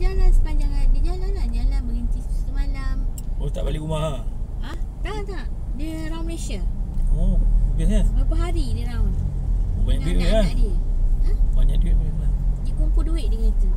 jalan sepanjang hari Dia jalan lah. Jalan berhenti semalam. Oh tak balik rumah ha? Ah, tak tak. Dia round Malaysia. Oh Biasanya eh? Berapa hari dia round? Oh, Banyak duit lah ha? Banyak duit lah Dia kumpul duit dia kata